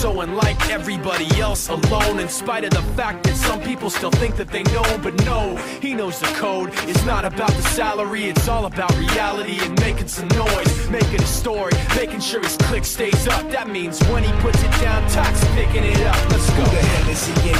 so unlike everybody else alone. In spite of the fact that some people still think that they know, but no, he knows the code. It's not about the salary, it's all about reality and making some noise, making a story, making sure his click stays up. That means when he puts it down, Tox picking it up. Let's go. Who the hell is he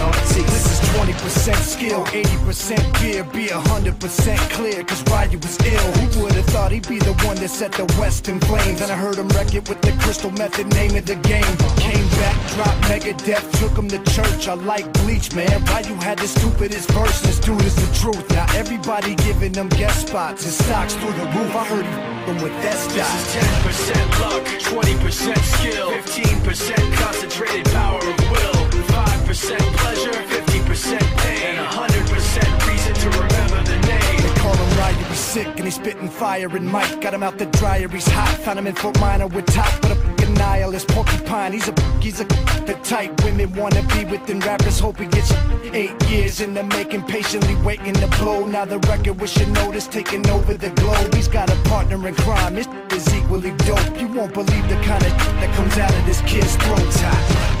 skill, 80% gear, be 100% clear, cause Ryu was ill. Who would've thought he'd be the one that set the West in flames? And I heard him wreck it with the crystal method, name of the game. Came back, dropped Megadeth, took him to church. I like Bleach, man. Ryu had the stupidest verse, this dude is the truth. Now everybody giving them guest spots and stocks through the roof. I heard he f***ing with that This is 10% luck, 20% skill, 15% concentrated power 100% reason to remember the name. They call him Ryu, he's sick and he's spitting fire and Mike got him out the dryer, he's hot. Found him in Fort Minor with top, but a nihilist porcupine. He's a he's a the type women wanna be within rappers. Hope he gets eight years in the making, patiently waiting to blow. Now the record with notice taking over the globe. He's got a partner in crime. This is equally dope. You won't believe the kind of that comes out of this kid's throat. top.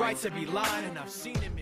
and to be line, and I've seen him.